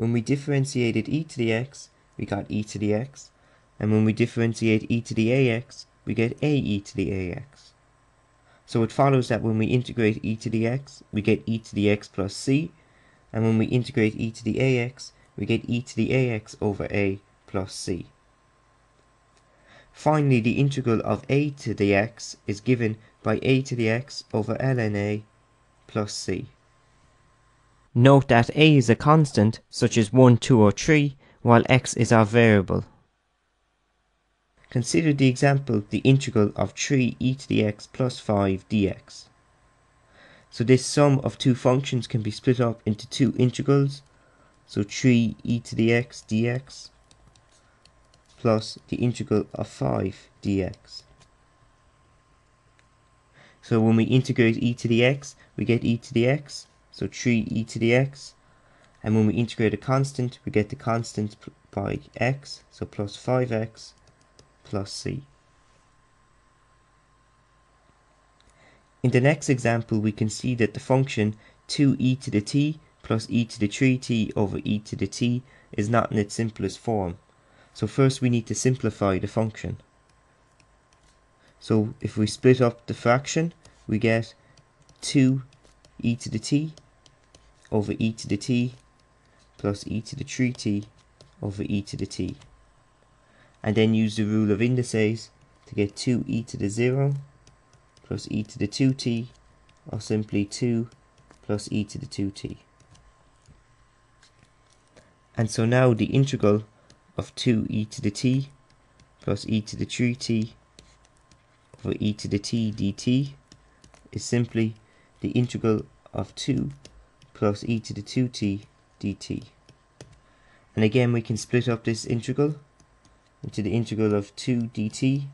when we differentiated e to the x, we got e to the x, and when we differentiate e to the ax, we get ae to the ax. So it follows that when we integrate e to the x, we get e to the x plus c, and when we integrate e to the ax, we get e to the ax over a plus c. Finally, the integral of a to the x is given by a to the x over ln a plus c. Note that a is a constant, such as 1, 2 or 3, while x is our variable. Consider the example the integral of 3 e to the x plus 5 dx. So this sum of two functions can be split up into two integrals. So 3 e to the x dx plus the integral of 5 dx. So when we integrate e to the x, we get e to the x, so 3 e to the x. And when we integrate a constant, we get the constant by x, so plus 5x plus c. In the next example, we can see that the function 2e to the t plus e to the 3t over e to the t is not in its simplest form. So first we need to simplify the function. So if we split up the fraction, we get 2 e to the t over e to the t plus e to the 3t over e to the t. And then use the rule of indices to get 2e to the 0 plus e to the 2t or simply 2 plus e to the 2t. And so now the integral of 2e to the t plus e to the 3t over e to the t dt is simply the integral of 2 plus e to the 2t dt. And again we can split up this integral into the integral of 2 dt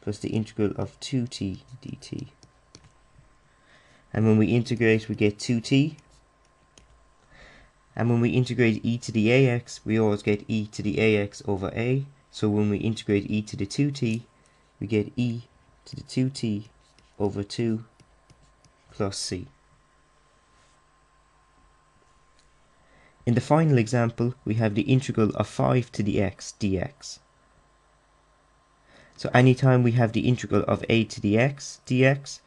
plus the integral of 2t dt. And when we integrate, we get 2t. And when we integrate e to the ax, we always get e to the ax over a. So when we integrate e to the 2t, we get e to the 2t over 2 plus c. In the final example, we have the integral of 5 to the x dx. So anytime we have the integral of a to the x dx,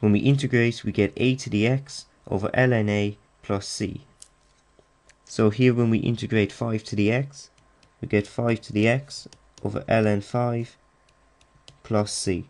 when we integrate we get a to the x over ln a plus c. So here when we integrate 5 to the x, we get 5 to the x over ln 5 plus c.